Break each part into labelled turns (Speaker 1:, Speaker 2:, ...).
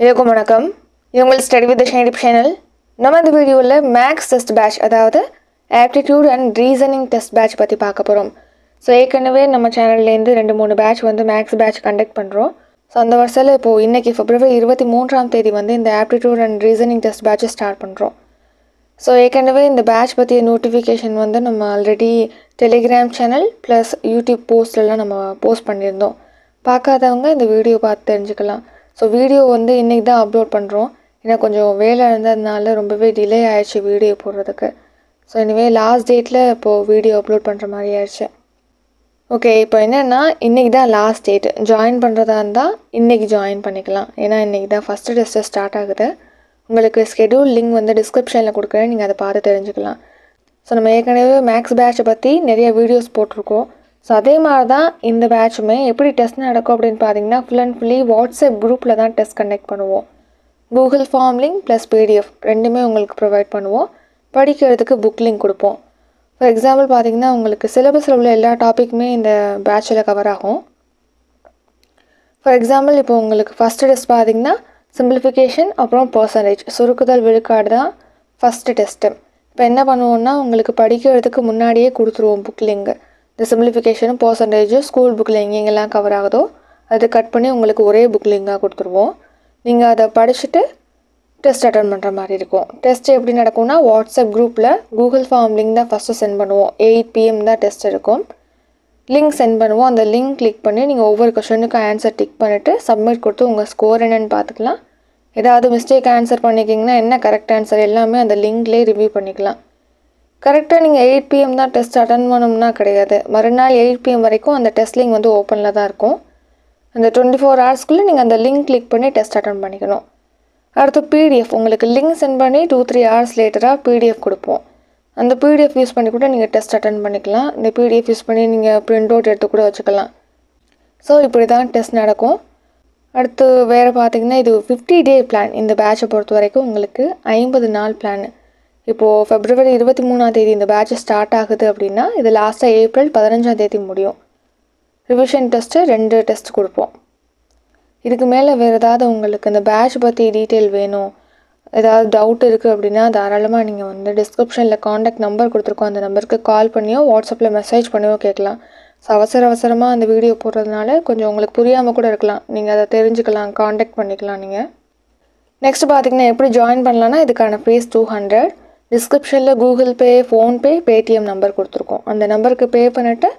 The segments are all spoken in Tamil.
Speaker 1: எல்லாருக்கும் வணக்கம். இது உங்கள் ஸ்டடி வித் ஷைனிப் சேனல் நம்ம இந்த வீடியோவில் மேக்ஸ் டெஸ்ட் பேட்ச் அதாவது aptitude and reasoning test batch பற்றி பார்க்க போகிறோம் ஸோ ஏற்கனவே நம்ம சேனல்லேருந்து ரெண்டு மூணு பேட்ச் வந்து மேக்ஸ் பேட்ச் கண்டக்ட் பண்ணுறோம் ஸோ அந்த வருஷத்தில் இப்போது இன்றைக்கி பிப்ரவரி இருபத்தி மூன்றாம் தேதி வந்து இந்த ஆப்டிடியூட் அண்ட் ரீசனிங் டெஸ்ட் பேட்சை ஸ்டார்ட் பண்ணுறோம் ஸோ ஏற்கனவே இந்த பேட்ச் பற்றிய நோட்டிஃபிகேஷன் வந்து நம்ம already Telegram channel plus YouTube போஸ்ட்லலாம் நம்ம போஸ்ட் பண்ணியிருந்தோம். பார்க்காதவங்க இந்த வீடியோ பார்த்து தெரிஞ்சுக்கலாம். ஸோ வீடியோ வந்து இன்றைக்கி தான் அப்லோட் பண்ணுறோம் ஏன்னா கொஞ்சம் வேலை இருந்ததுனால ரொம்பவே டிலே ஆயிடுச்சு வீடியோ போடுறதுக்கு. ஸோ இனிமேல் லாஸ்ட் டேட்டில் இப்போது வீடியோ அப்லோட் பண்ணுற மாதிரி ஆயிடுச்சு. ஓகே இப்போ என்னென்னா இன்றைக்கி தான் லாஸ்ட் டேட் ஜாயின் பண்ணுறதா இருந்தால் இன்றைக்கி ஜாயின் பண்ணிக்கலாம். ஏன்னா இன்றைக்கி தான் ஃபஸ்ட்டு டெஸ்ட்டு ஸ்டார்ட் ஆகுது. உங்களுக்கு ஸ்கெடியூல் லிங்க் வந்து டிஸ்கிரிப்ஷனில் கொடுக்குறேன். நீங்கள் அதை பார்த்து தெரிஞ்சுக்கலாம். ஸோ நம்ம ஏற்கனவே மேக்ஸ் பேட்சை பற்றி நிறைய வீடியோஸ் போட்டிருக்கோம். ஸோ அதே மாதிரி தான் இந்த பேட்சுமே எப்படி டெஸ்ட் நடக்கும் அப்படின்னு பார்த்தீங்கன்னா ஃபுல் அண்ட் ஃபுல்லி வாட்ஸ்அப் குரூப்பில் தான் டெஸ்ட் கண்டக்ட் பண்ணுவோம். Google form link plus PDF ரெண்டுமே உங்களுக்கு ப்ரொவைட் பண்ணுவோம். படிக்கிறதுக்கு புக் லிங்க் கொடுப்போம். ஃபார் எக்ஸாம்பிள் பார்த்தீங்கன்னா உங்களுக்கு சிலபஸில் உள்ள எல்லா டாப்பிக்குமே இந்த பேட்சில் கவர் ஆகும். ஃபார் எக்ஸாம்பிள் இப்போ உங்களுக்கு ஃபஸ்ட்டு டெஸ்ட் பார்த்தீங்கன்னா சிம்பிளிஃபிகேஷன் அப்புறம் பர்சன்டேஜ் சுருக்குதல் விழுக்காடு தான் ஃபஸ்ட்டு டெஸ்ட்டு இப்போ என்ன பண்ணுவோம்னா உங்களுக்கு படிக்கிறதுக்கு முன்னாடியே கொடுத்துருவோம் புக் லிங்க் இந்த சிம்பிளிஃபிகேஷனும் பர்சன்டேஜும் ஸ்கூல் புக்கில் எங்கெங்கெல்லாம் கவர் ஆகுதோ அதை கட் பண்ணி உங்களுக்கு ஒரே புக் லிங்காக கொடுத்துருவோம். நீங்கள் அதை படிச்சுட்டு டெஸ்ட் அட்டன் பண்ணுற மாதிரி இருக்கும். டெஸ்ட் எப்படி நடக்கும்னா வாட்ஸ்அப் குரூப்பில் கூகுள் ஃபார்ம் லிங்க் தான் ஃபஸ்ட்டு சென்ட் பண்ணுவோம். எயிட் பிஎம் தான் டெஸ்ட் இருக்கும் லிங்க் சென்ட் பண்ணுவோம். அந்த லிங்க் கிளிக் பண்ணி நீங்கள் ஒவ்வொரு கொஷனுக்கும் ஆன்சர் டிக் பண்ணிவிட்டு சப்மிட் கொடுத்து உங்கள் ஸ்கோர் என்னென்னு பார்த்துக்கலாம். ஏதாவது மிஸ்டேக் ஆன்சர் பண்ணிக்கிங்கன்னா என்ன கரெக்ட் ஆன்சர் எல்லாமே அந்த லிங்க்லேயே ரிவ்யூ பண்ணிக்கலாம். கரெக்டாக நீங்கள் எயிட் பிஎம் தான் டெஸ்ட் அட்டன் பண்ணணும்னா கிடையாது. மறுநாள் எயிட் பிஎம் வரைக்கும் அந்த டெஸ்ட் லிங்க் வந்து ஓப்பனில் தான் இருக்கும். அந்த டுவெண்ட்டி ஃபோர் ஹவர்ஸ்க்குள்ளே நீங்கள் அந்த லிங்க் கிளிக் பண்ணி டெஸ்ட் அட்டன் பண்ணிக்கணும். அடுத்து பிடிஎஃப் உங்களுக்கு லிங்க் சென்ட் பண்ணி டூ த்ரீ ஹவர்ஸ் லேட்டராக பிடிஎஃப் கொடுப்போம். அந்த பிடிஎஃப் யூஸ் பண்ணி கூட நீங்கள் டெஸ்ட் அட்டன் பண்ணிக்கலாம். இந்த பிடிஎஃப் யூஸ் பண்ணி நீங்கள் பிரிண்ட் அவுட் எடுத்து கூட வச்சுக்கலாம். ஸோ இப்படி தான் டெஸ்ட் நடக்கும். அடுத்து வேறு பார்த்தீங்கன்னா இது ஃபிஃப்டி டே பிளான் இந்த பேட்சை பொறுத்த வரைக்கும் உங்களுக்கு ஐம்பது நாள் பிளான் இப்போது ஃபெப்ரவரி இருபத்தி மூணாம் தேதி இந்த பேட்ச் ஸ்டார்ட் ஆகுது அப்படின்னா இது லாஸ்ட்டாக ஏப்ரல் பதினஞ்சாம் தேதி முடியும். ரிவிஷன் டெஸ்ட்டு ரெண்டு டெஸ்ட் கொடுப்போம். இதுக்கு மேலே வேறு ஏதாவது உங்களுக்கு இந்த பேட்ச் பற்றி டீட்டெயில் வேணும் ஏதாவது டவுட் இருக்குது அப்படின்னா தாராளமாக நீங்கள் வந்து டிஸ்கிரிப்ஷனில் காண்டாக்ட் நம்பர் கொடுத்துருக்கோம் அந்த நம்பருக்கு கால் பண்ணியோ வாட்ஸ்அப்பில் மெசேஜ் பண்ணியோ கேட்கலாம். ஸோ அவசர அவசரமாக அந்த வீடியோ போடுறதுனால கொஞ்சம் உங்களுக்கு புரியாமல் கூட இருக்கலாம். நீங்கள் அதை தெரிஞ்சுக்கலாம் காண்டாக்ட் பண்ணிக்கலாம் நீங்கள் நெக்ஸ்ட் பார்த்தீங்கன்னா எப்படி ஜாயின் பண்ணலான்னா இதுக்கான ஃபீஸ் டூ ஹண்ட்ரட் டிஸ்கிரிப்ஷனில் Google Pay PhonePe Paytm number கொடுத்துருக்கோம். அந்த நம்பருக்கு பே பண்ணிவிட்டு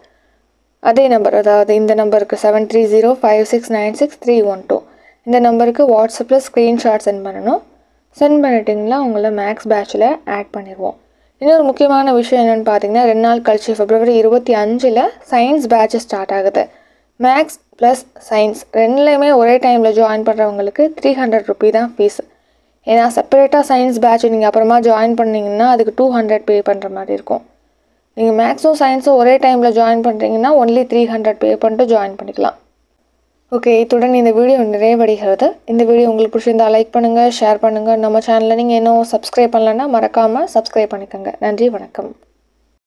Speaker 1: அதே நம்பர் அதாவது இந்த நம்பருக்கு seven three zero five six nine six three one two இந்த நம்பருக்கு வாட்ஸ்அப்பில் ஸ்க்ரீன்ஷாட் சென்ட் பண்ணணும். சென்ட் பண்ணிட்டிங்களா உங்களை மேக்ஸ் பேட்சில் ஆட் பண்ணிடுவோம் இன்னொரு முக்கியமான விஷயம் என்னென்னு பார்த்தீங்கன்னா ரெண்டு நாள் கழிச்சு ஃபிப்ரவரி இருபத்தி அஞ்சில் சயின்ஸ் பேட்ச் ஸ்டார்ட் ஆகுது. மேக்ஸ் ப்ளஸ் சயின்ஸ் ரெண்டுலேயுமே ஒரே டைமில் ஜாயின் பண்ணுறவங்களுக்கு த்ரீ ஹண்ட்ரட் ருபி தான் ஃபீஸ் ஏன்னா செப்பரேட்டாக சயின்ஸ் பேட்ச் நீங்கள் அப்புறமா ஜாயின் பண்ணிங்கன்னா அதுக்கு டூ ஹண்ட்ரட் பே பண்ணுற மாதிரி இருக்கும். நீங்கள் மேக்ஸும் சயின்ஸும் ஒரே டைமில் ஜாயின் பண்ணுறீங்கன்னா ஒன்லி த்ரீ ஹண்ட்ரட் பே பண்ணிட்டு ஜாயின் பண்ணிக்கலாம். ஓகே இத்துடன் இந்த வீடியோ நிறைவடைகிறது. இந்த வீடியோ உங்களுக்கு பிடிச்சிருந்தால் லைக் பண்ணுங்கள் ஷேர் பண்ணுங்கள் நம்ம சேனலில் நீங்கள் இன்னும் சப்ஸ்கிரைப் பண்ணலன்னா மறக்காமல் சப்ஸ்கிரைப் பண்ணிக்கோங்க. நன்றி வணக்கம்.